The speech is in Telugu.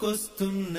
దూసుకొస్తున్న